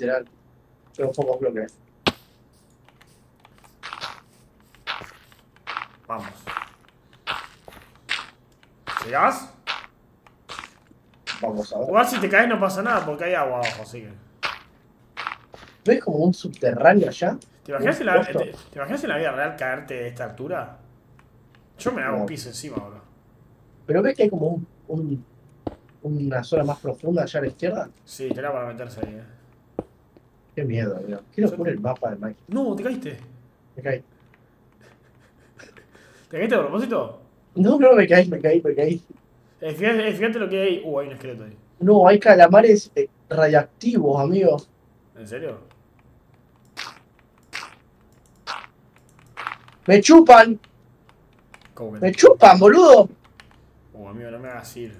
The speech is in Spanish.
literal. Pero pocos bloques. Vamos. ¿Llegás? Vamos a ver. Igual si te caes no pasa nada porque hay agua abajo, así que. ¿Ves como un subterráneo allá? ¿Te imaginas, en la, te, te imaginas en la vida real caerte de esta altura? Yo me hago un piso encima, bro. Pero ves que hay como un, un- una zona más profunda allá a la izquierda. Sí, tenía para meterse ahí, eh. Qué miedo, amigo. Quiero Yo- poner el mapa de Mike. No, te caíste. Me caí. ¿Te caíste a propósito? No, no, me caí, me caí, me caí. Eh, fíjate, eh, fíjate lo que hay. Uh, hay un esqueleto ahí. No, hay calamares eh, radiactivos, amigo. ¿En serio? ¡Me chupan! ¿Cómo que ¡Me chupan, boludo! Uh, amigo, no me hagas ir.